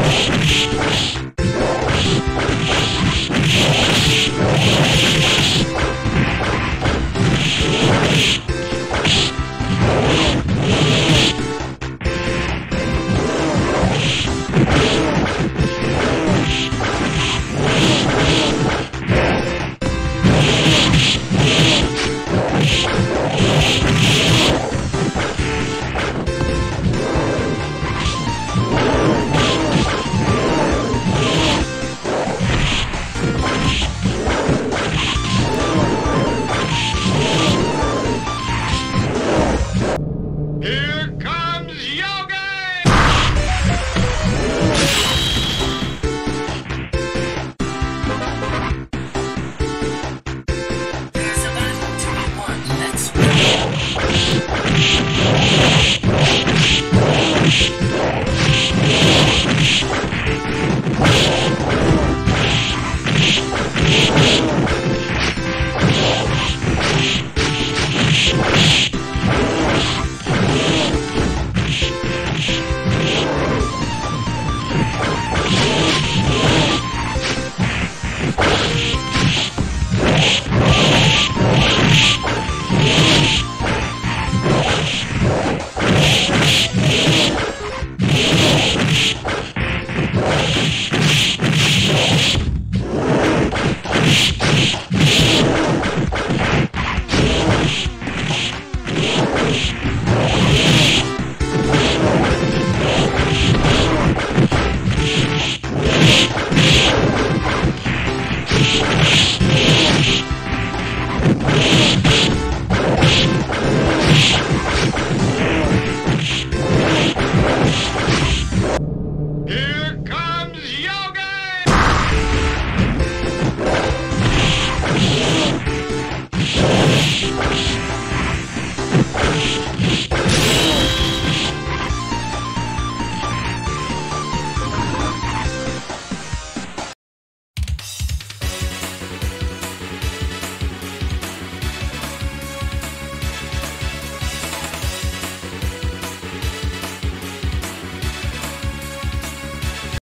shh